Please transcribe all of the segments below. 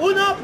uno,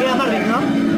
Era Marvin, ¿no?